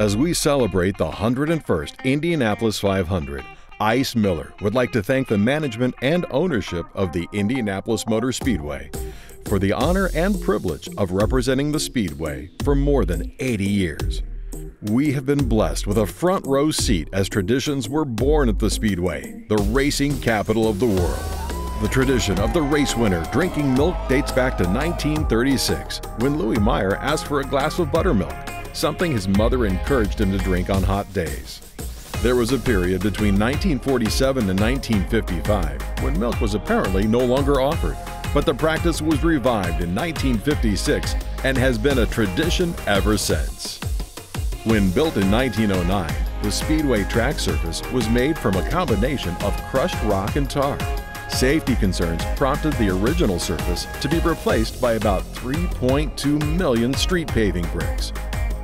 As we celebrate the 101st Indianapolis 500, Ice Miller would like to thank the management and ownership of the Indianapolis Motor Speedway for the honor and privilege of representing the Speedway for more than 80 years. We have been blessed with a front row seat as traditions were born at the Speedway, the racing capital of the world. The tradition of the race winner drinking milk dates back to 1936 when Louis Meyer asked for a glass of buttermilk, something his mother encouraged him to drink on hot days. There was a period between 1947 and 1955 when milk was apparently no longer offered, but the practice was revived in 1956 and has been a tradition ever since. When built in 1909, the Speedway track surface was made from a combination of crushed rock and tar. Safety concerns prompted the original surface to be replaced by about 3.2 million street paving bricks.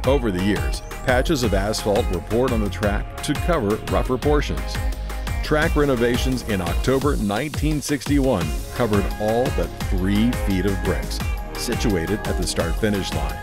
Over the years, patches of asphalt were poured on the track to cover rougher portions. Track renovations in October 1961 covered all but three feet of bricks, situated at the start finish line.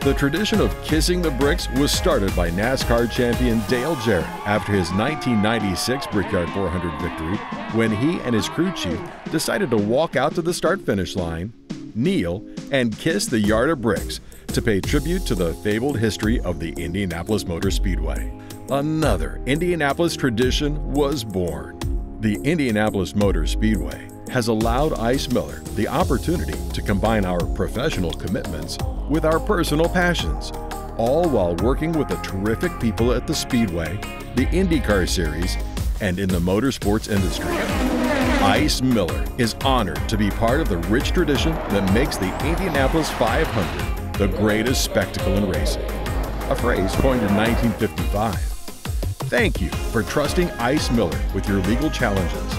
The tradition of kissing the bricks was started by NASCAR champion Dale Jarrett after his 1996 Brickyard 400 victory when he and his crew chief decided to walk out to the start finish line, kneel, and kiss the yard of bricks to pay tribute to the fabled history of the Indianapolis Motor Speedway. Another Indianapolis tradition was born. The Indianapolis Motor Speedway has allowed Ice Miller the opportunity to combine our professional commitments with our personal passions, all while working with the terrific people at the Speedway, the IndyCar Series, and in the motorsports industry. Ice Miller is honored to be part of the rich tradition that makes the Indianapolis 500 the greatest spectacle in racing, a phrase coined in 1955. Thank you for trusting Ice Miller with your legal challenges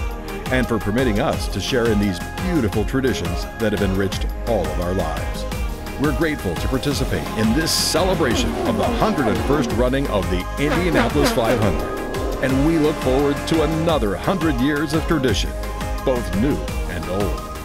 and for permitting us to share in these beautiful traditions that have enriched all of our lives. We're grateful to participate in this celebration of the 101st running of the Indianapolis 500, and we look forward to another 100 years of tradition, both new and old.